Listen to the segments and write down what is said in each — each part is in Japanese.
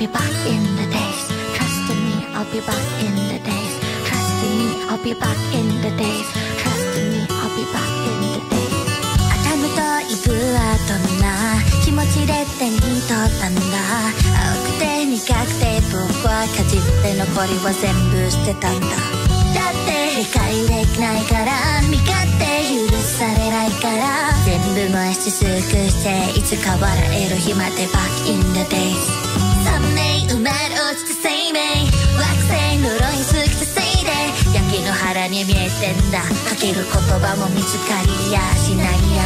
be back in the days Trust in me I'll be back in the days Trust in me I'll be back in the days Trust in me I'll be back in the days 頭とイブはどんな気持ちで手に取ったんだ青くて苦くて僕はかじって残りは全部捨てたんだだって理解できないから身勝手許されないから全部燃やし尽くしていつか笑える日まで Back in the day 腹に見えてんだかける言葉も見つかりやしないや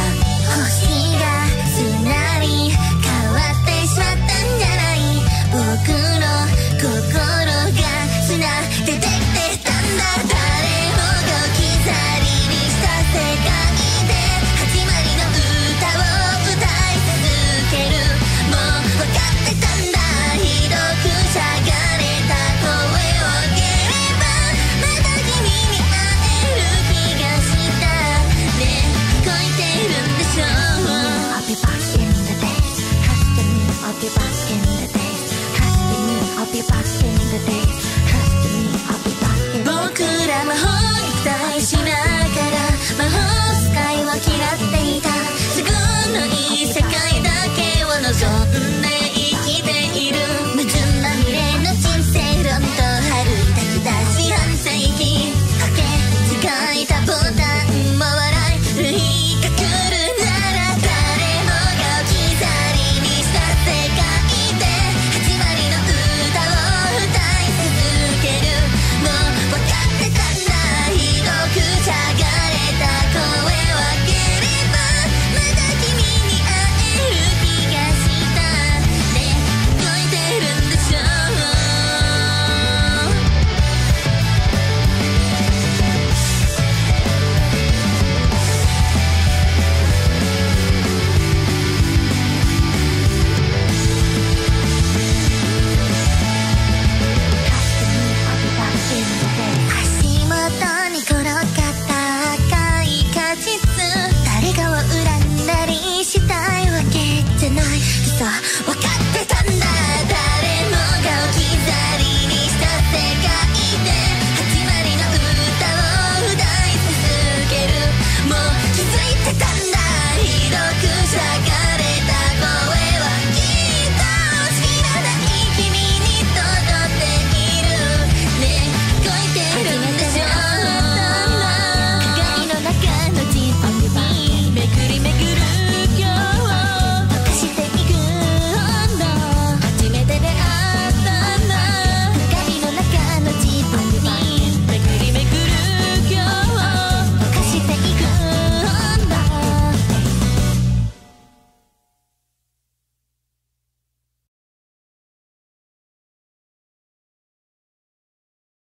星が your in.